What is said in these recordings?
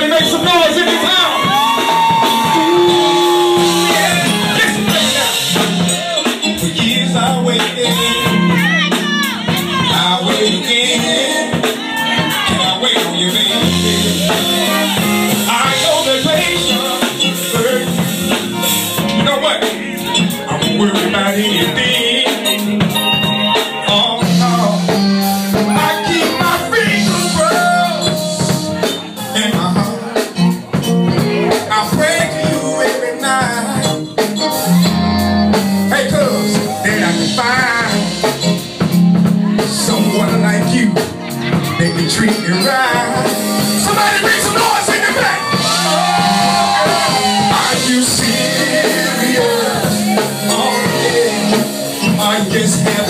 Everybody make some noise in house. I waited, I waited and I on you, baby. You know what? I not worry about anything. Someone like you that can treat me right. Somebody make some noise in the back. Oh, are you serious? Oh, yeah. You just having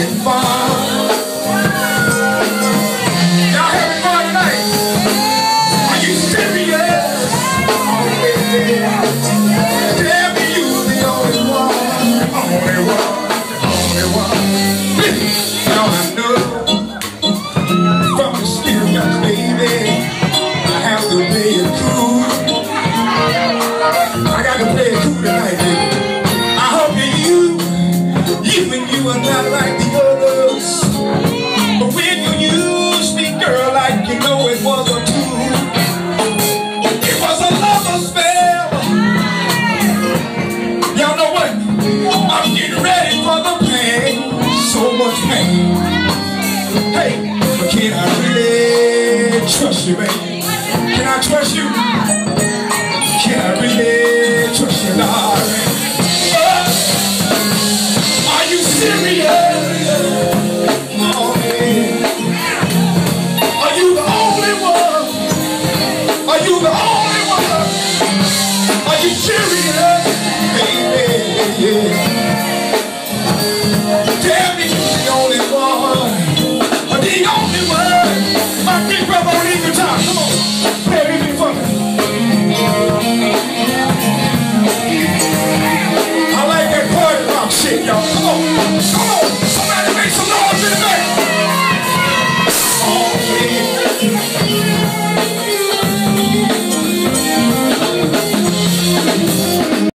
you not like the others. But when you use me, girl, like you know it was a tool. It was a lover spell. Y'all know what? I'm getting ready for the pain. So much pain. Hey, can I really trust you, baby? Can I trust you?